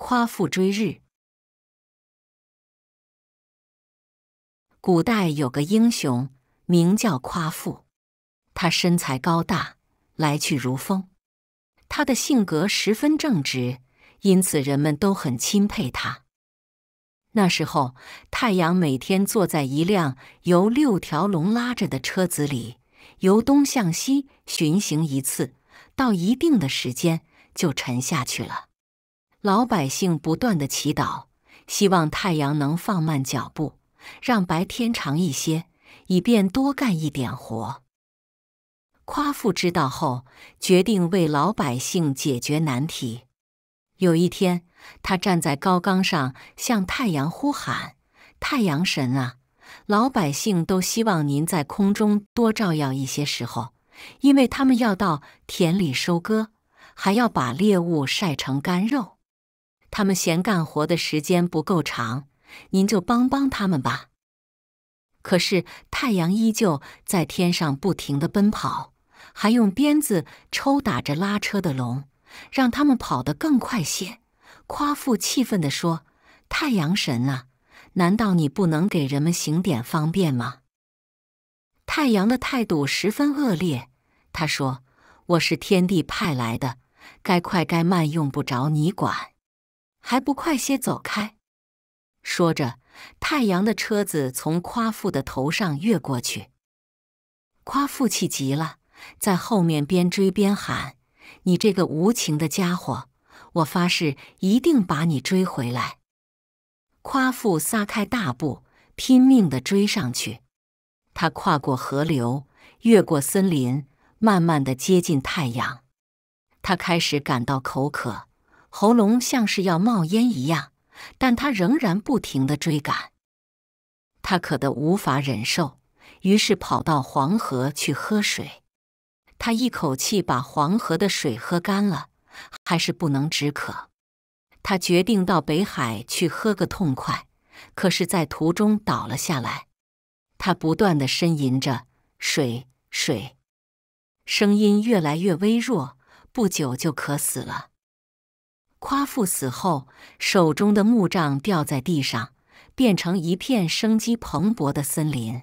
夸父追日。古代有个英雄，名叫夸父，他身材高大，来去如风。他的性格十分正直，因此人们都很钦佩他。那时候，太阳每天坐在一辆由六条龙拉着的车子里，由东向西巡行一次，到一定的时间就沉下去了。老百姓不断的祈祷，希望太阳能放慢脚步，让白天长一些，以便多干一点活。夸父知道后，决定为老百姓解决难题。有一天，他站在高岗上，向太阳呼喊：“太阳神啊，老百姓都希望您在空中多照耀一些时候，因为他们要到田里收割，还要把猎物晒成干肉。”他们嫌干活的时间不够长，您就帮帮他们吧。可是太阳依旧在天上不停地奔跑，还用鞭子抽打着拉车的龙，让他们跑得更快些。夸父气愤地说：“太阳神啊，难道你不能给人们行点方便吗？”太阳的态度十分恶劣，他说：“我是天帝派来的，该快该慢用不着你管。”还不快些走开！说着，太阳的车子从夸父的头上越过去。夸父气极了，在后面边追边喊：“你这个无情的家伙！我发誓一定把你追回来！”夸父撒开大步，拼命地追上去。他跨过河流，越过森林，慢慢地接近太阳。他开始感到口渴。喉咙像是要冒烟一样，但他仍然不停地追赶。他渴得无法忍受，于是跑到黄河去喝水。他一口气把黄河的水喝干了，还是不能止渴。他决定到北海去喝个痛快，可是，在途中倒了下来。他不断地呻吟着：“水，水！”声音越来越微弱，不久就渴死了。夸父死后，手中的木杖掉在地上，变成一片生机蓬勃的森林。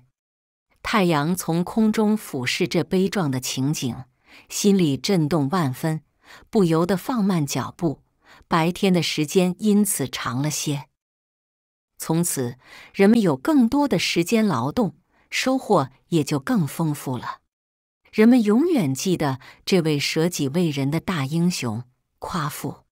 太阳从空中俯视这悲壮的情景，心里震动万分，不由得放慢脚步。白天的时间因此长了些。从此，人们有更多的时间劳动，收获也就更丰富了。人们永远记得这位舍己为人的大英雄夸父。